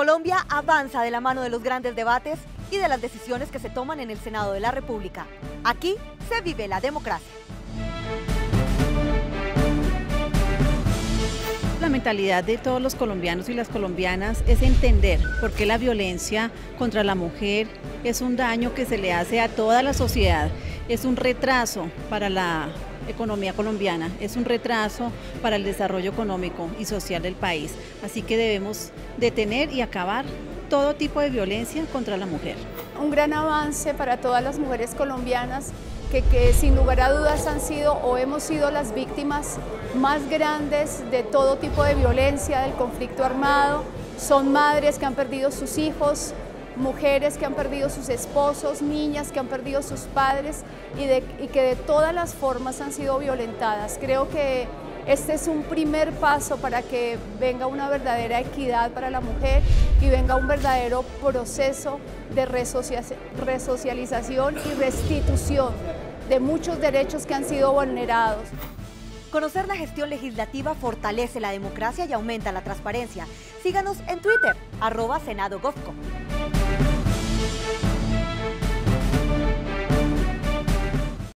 Colombia avanza de la mano de los grandes debates y de las decisiones que se toman en el Senado de la República. Aquí se vive la democracia. Mentalidad de todos los colombianos y las colombianas es entender por qué la violencia contra la mujer es un daño que se le hace a toda la sociedad, es un retraso para la economía colombiana, es un retraso para el desarrollo económico y social del país. Así que debemos detener y acabar todo tipo de violencia contra la mujer. Un gran avance para todas las mujeres colombianas que, sin lugar a dudas han sido o hemos sido las víctimas más grandes de todo tipo de violencia, del conflicto armado. Son madres que han perdido sus hijos, mujeres que han perdido sus esposos, niñas que han perdido sus padres y, que de todas las formas han sido violentadas. Creo que este es un primer paso para que venga una verdadera equidad para la mujer y venga un verdadero proceso de resocialización y restitución de muchos derechos que han sido vulnerados. Conocer la gestión legislativa fortalece la democracia y aumenta la transparencia. Síganos en Twitter, arroba Senado